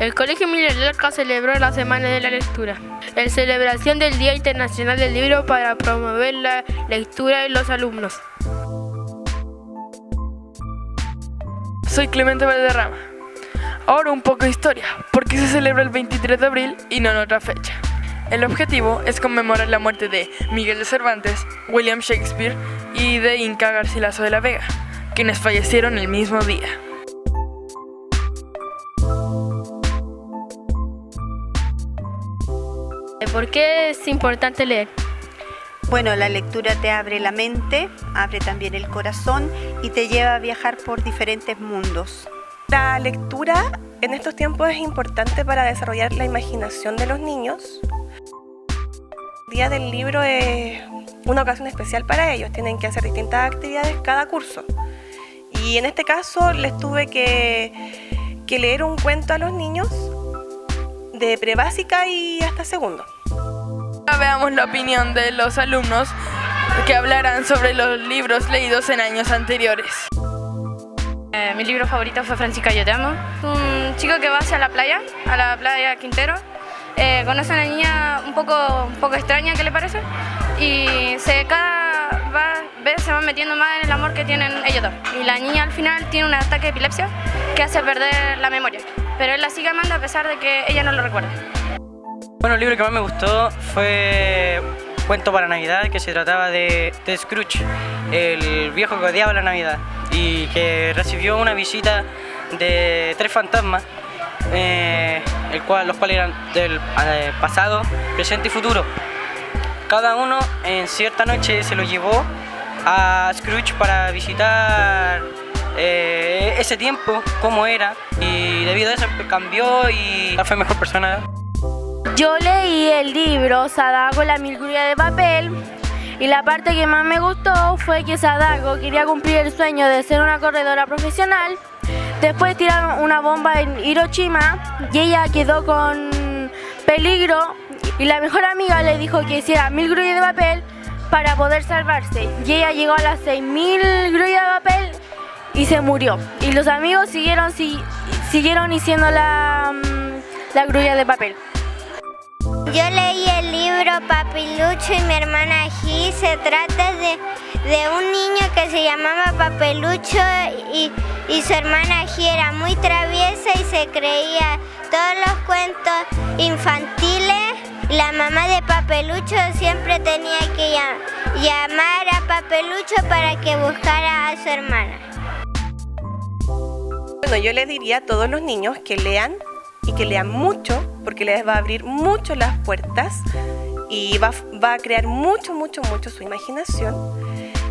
El Colegio Miguel Lorca celebró la Semana de la Lectura, en celebración del Día Internacional del Libro para promover la lectura en los alumnos. Soy Clemente Valderrama. Ahora un poco de historia. ¿Por qué se celebra el 23 de abril y no en otra fecha? El objetivo es conmemorar la muerte de Miguel de Cervantes, William Shakespeare y de Inca Garcilaso de la Vega, quienes fallecieron el mismo día. ¿Por qué es importante leer? Bueno, la lectura te abre la mente, abre también el corazón y te lleva a viajar por diferentes mundos. La lectura en estos tiempos es importante para desarrollar la imaginación de los niños. El Día del Libro es una ocasión especial para ellos, tienen que hacer distintas actividades cada curso. Y en este caso les tuve que, que leer un cuento a los niños de prebásica y hasta segundo. Veamos la opinión de los alumnos que hablarán sobre los libros leídos en años anteriores. Eh, mi libro favorito fue Francisca Yo Te Amo. Un chico que va hacia la playa, a la playa Quintero, eh, conoce a una niña un poco, un poco extraña, ¿qué le parece? Y se, cada se va metiendo más en el amor que tienen ellos dos. Y la niña al final tiene un ataque de epilepsia que hace perder la memoria. Pero él la sigue amando a pesar de que ella no lo recuerda. Bueno, el libro que más me gustó fue Cuento para Navidad, que se trataba de, de Scrooge, el viejo que odiaba la Navidad y que recibió una visita de tres fantasmas, eh, los cuales eran del eh, pasado, presente y futuro. Cada uno en cierta noche se lo llevó a Scrooge para visitar eh, ese tiempo, cómo era, y debido a eso cambió y fue mejor persona. Yo leí el libro Sadago la mil grulla de papel y la parte que más me gustó fue que Sadago quería cumplir el sueño de ser una corredora profesional. Después tiraron una bomba en Hiroshima y ella quedó con peligro y la mejor amiga le dijo que hiciera mil grullas de papel para poder salvarse. Y ella llegó a las seis mil grullas de papel y se murió. Y los amigos siguieron, si, haciendo la, mm, la grulla de papel. Yo leí el libro Papilucho y mi hermana G. Se trata de, de un niño que se llamaba Papelucho y, y su hermana G era muy traviesa y se creía todos los cuentos infantiles. La mamá de Papelucho siempre tenía que llam- llamar a Papelucho para que buscara a su hermana. Bueno, yo les diría a todos los niños que lean y que lean mucho, porque les va a abrir mucho las puertas y va, va a crear mucho, mucho, mucho su imaginación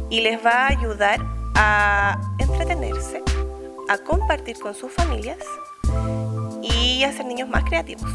y les va a ayudar a entretenerse, a compartir con sus familias y a ser niños más creativos.